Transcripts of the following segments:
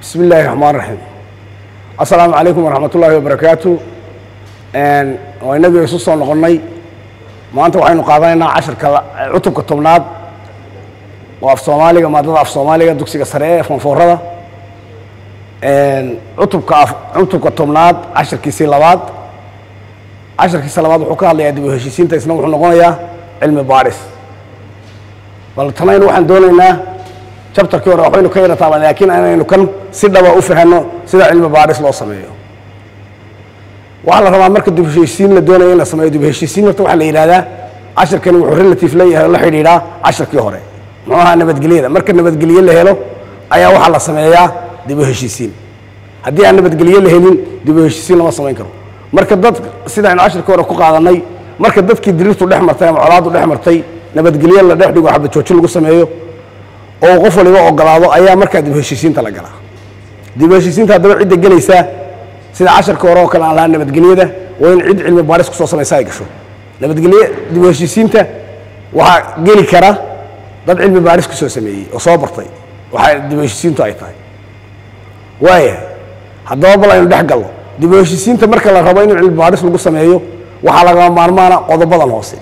bismi illaahi raxmaan raxiim assalaamu calaykum waraxmat ullaahi wabarakaatu waa inagii isu soo noqonnay maanta waxaynu qaadanaynaa casharka cutubka tobnaad oo af soomaaliga maadada af soomaaliga dugsiga sare ee fanfoorada cutubka cutubka tobnaad casharkiisii labaad. Casharkiisa labaad wuxuu ka hadlayaa dib u heshiisiinta isna wuxuu noqonayaa cilmi baadhis bal tanaynu waxaan doonaynaa jabtarkii hore waxbaynu ka yara taaban laakiin inaynu kan si dhaba u fahanno sida cilmi baadhis loo sameeyo. Waxaa la rabaa marka dib heshiisiin la doonayo in la sameeyo dib heshiisiin horta waxaa la yidhahdaa casharkani wuxuu relative leeyahay la xidhiidhaa casharkii hore. Muxuu ahaa nabadgelyada. Marka nabadgelye la helo ayaa waxaa la sameeyaa dib u heshiisiin. Haddii aan nabadgelye la helin dib u heshiisiin lama samayn karo. Marka dad sidaynu casharkii hore ku qaadanay marka dadkii diriirtu dhex martay ama colaaddu dhex martay nabadgelye la dhex dhigo xabad joojin lagu sameeyo oo qof waliba ogolaado ayaa markaa dib heshiisiinta la galaa. Dib heshiisiinta haddaba cidda gelaysaa sida casharka hore oo kale aan nabadgelyada waa in cid cilmi baadhis ku soo samaysa ay gasho. Nabadgelye dib heshiisiinta waxaa geli kara dad cilmi baadhis ku soo sameeyey oo soo bartay. Waxaa dib heshiisiintu ay tahay. Waaya haddaba bal aynu dhex galno. Dib heshiisiinta marka la rabo in cilmi baadhis lagu sameeyo waxaa lagama maarmaana qodobadan hoose.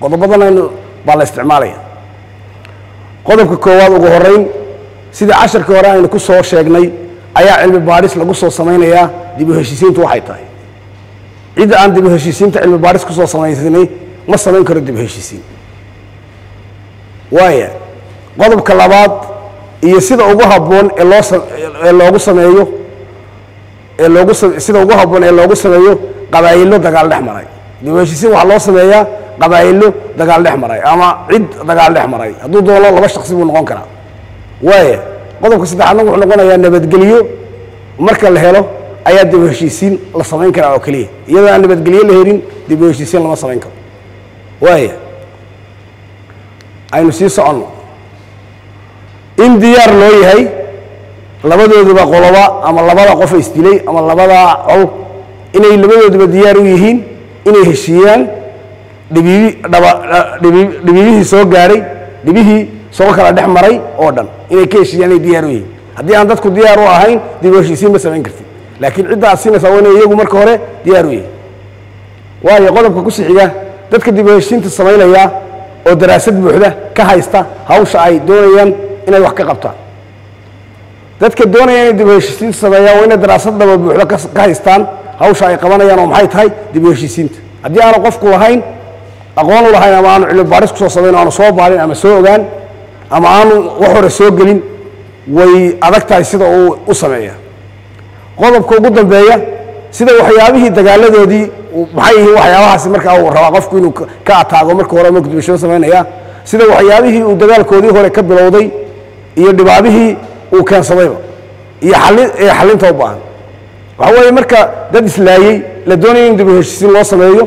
Qodobadan aynu baa la isticmaalaya qodobka koowaad ugu horeyn sidii casharkii hore aynu ku soo sheegnay ayaa cilmi baadhis lagu soo samaynayaa. Dib u heshiisiintu waxay tahay. Cidda aan dib u heshiisiinta cilmi baadhis ku soo samaysanay ma samayn karo dib u heshiisiin. Waaya qodobka labaad iyo sida ugu habboon ee loo ee loogu sameeyo ee loogu sida ugu habboon ee loogu sameeyo qabaa'ilo dagaal dhex maray. Dib u heshiisiin waxaa loo sameeyaa qabaa'ilo dagaal dhex maray ama cid dagaal dhex maray. Hadduu doono laba shaksi buu noqon karaa. Waaya qodobka saddexaadna wuxuu noqonayaa nabadgelyo. Marka la helo ayaa dib heshiisiin la samayn karaa oo keliya. Iyadoo aan nabadgelyo la helin dib heshiisiin lama samayn karo. Waaya aynu sii soconno. In diyaar loo yahay labadooduba qoloba ama labada qofa isdilay ama labada col. Inay labadooduba diyaar u yihiin inay heshiiyaan dhibiibi dhaba dhibi dhibibihii soo gaadhay dhibihii soo kala dhex maray oo dhan. Inay ka heshiiyaan inay diyaar u yihiin. Haddii aan dadku diyaar u ahayn dib u ma samayn kartid. Laakiin cidda aad siinaysaa waa inay iyagu marka hore diyaar u yihiin. Waayo qodobka ku sixiga dadka dib u heshiisiinta samaynaya oo daraasad buuxda ka haysta hawsha ay doonayaan inay wax ka qabtaan. Dadka doonaya inay dib heshiisiinta sameeyaan waa inay daraasad dhaba buuxda ka haystaan hawsha ay qabanayaan oo maxay tahay dib u heshiisiinta haddii aanu qofku lahayn aqoon u lahayn ama aanu cilmi baadhis ku soo samayn aanu soo baarin ama soo ogaan ama aanu wax hore soo gelin way adag tahay sida uu u sameeya. Qodobka ugu dambeeya sida waxyaabihii dagaaladoodii maxay yihiin waxyaabahaasi markaa uu rabaa qofku inuu ka ataago marka hore markuu dibashado samaynaya sida waxyaabihii uu dagaalkoodii hore ka bilowday iyo dhibaabihii uu keensadayba iyo xalinta u baahan. Waxa weeye marka dad islaayey la doonaya in dib u heshiisiin loo sameeyo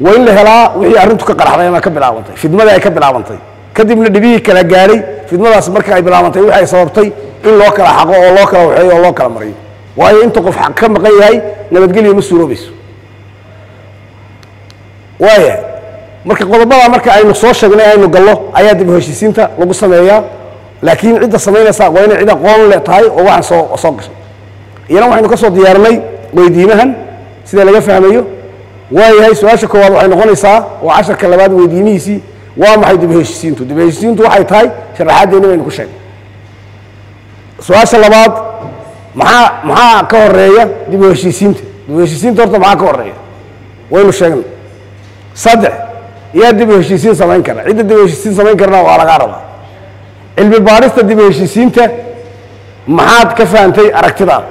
waa in la helaa wixii arrintu ka qaraxday ama ka bilaabantay fidmadii ay ka bilaabantay. Kadibna dhibihii kala gaadhay fidmadaas marka ay bilaabantay wixi ay sababtay in loo kala xaqo oo loo kala waxeeyo oo loo kala mariyo. Waayo inta qof xaq ka maqan yahay nabadgelyo ma suuroobayso. Waaya marka qodobada marka aynu soo sheegnay aynu gallo ayaa dib heshiisiinta lagu sameeyaa. Laakiin cidda samaynaysa waa inay cid aqoon le tahay oo waxaan soo soo gashay. Iyana waxaynu ka soo diyaarinay weydiimahan sida laga fahmayo waayahay su'aasha koowaad waxay noqonaysaa waa casharka labaad weydiimihiisii waa maxay dib u heshiisiintu? Dib u heshiisiintu waxay tahay sharaxaaddeeni baynu ku sheegnay. Su'aasha labaad maxaa maxaa ka horreeya dib u heshiisiinta? Dib u heshiisiinta horta maxaa ka horreeya waynu sheegnay. Saddex yaa dib u heshiisiin samayn kara. Cidda dib u heshiisiin samayn karna waa lagaa rabaa. Cilmi baadhista dib u heshiisiinta maxaad ka fahantay aragtidaada?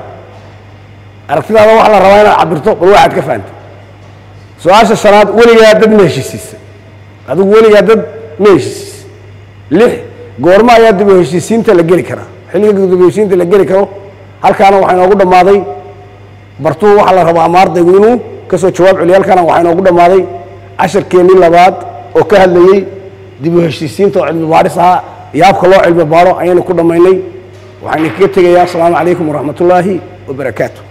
Aragtidaada waxaa la rabaa inaad cabirto bal waxaad ka fahantay su'aasha shanaad weligaa dad ma heshiisiisa adigu weligaa dad ma heshiisiisa lix goorma ayaa dib u heshiisiinta la geli karaa. Xilliga dib u la geli karo halkaana waxaa inoogu dhammaaday bartuhu waxaa la rabaa ama ardaygu inuu ka soo jawaab celiyo halkaana waxaa inoogu dhammaaday casharkeennii labaad oo ka hadlayey dib u heshiisiinta oo cilmi baadhis ahaa iyo habka loo cilmi baadho ayaynu ku dhammaynay. Waxaan idinkaga tegayaa asalaamu calaykum waraxmat ullaahi wabarakaatu